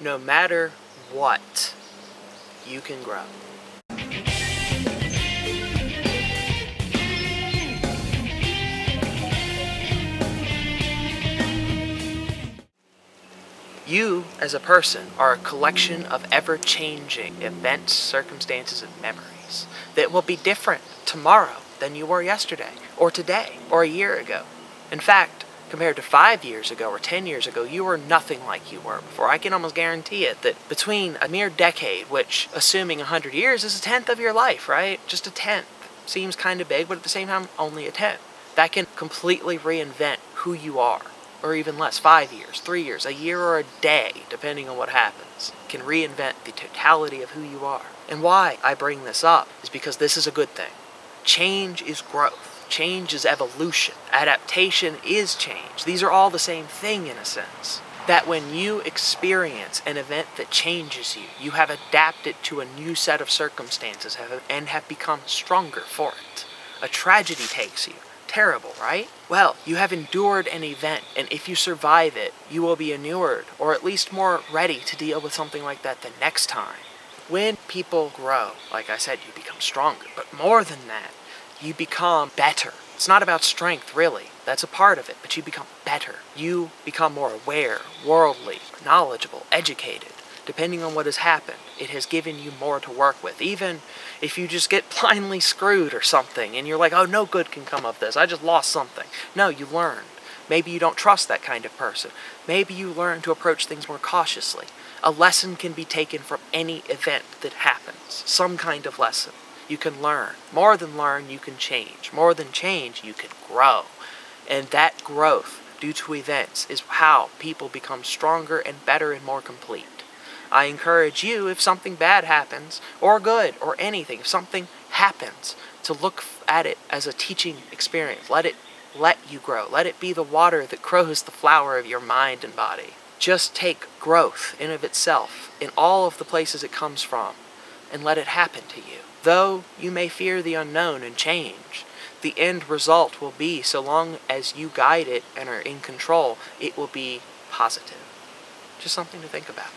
no matter what, you can grow. You, as a person, are a collection of ever changing events, circumstances, and memories that will be different tomorrow than you were yesterday, or today, or a year ago. In fact, compared to five years ago or ten years ago, you were nothing like you were before. I can almost guarantee it that between a mere decade, which, assuming a hundred years, is a tenth of your life, right? Just a tenth. Seems kind of big, but at the same time, only a tenth. That can completely reinvent who you are. Or even less, five years, three years, a year or a day, depending on what happens, can reinvent the totality of who you are. And why I bring this up is because this is a good thing. Change is growth. Change is evolution. Adaptation is change. These are all the same thing in a sense. That when you experience an event that changes you, you have adapted to a new set of circumstances and have become stronger for it. A tragedy takes you. Terrible, right? Well, you have endured an event, and if you survive it, you will be inured, or at least more ready to deal with something like that the next time. When people grow, like I said, you become stronger. But more than that, you become better. It's not about strength, really. That's a part of it, but you become better. You become more aware, worldly, knowledgeable, educated. Depending on what has happened, it has given you more to work with. Even if you just get blindly screwed or something and you're like, oh, no good can come of this, I just lost something. No, you learned. Maybe you don't trust that kind of person. Maybe you learn to approach things more cautiously. A lesson can be taken from any event that happens, some kind of lesson you can learn. More than learn, you can change. More than change, you can grow. And that growth, due to events, is how people become stronger and better and more complete. I encourage you, if something bad happens, or good, or anything, if something happens, to look at it as a teaching experience. Let it let you grow. Let it be the water that grows the flower of your mind and body. Just take growth in of itself, in all of the places it comes from, and let it happen to you. Though you may fear the unknown and change, the end result will be, so long as you guide it and are in control, it will be positive. Just something to think about.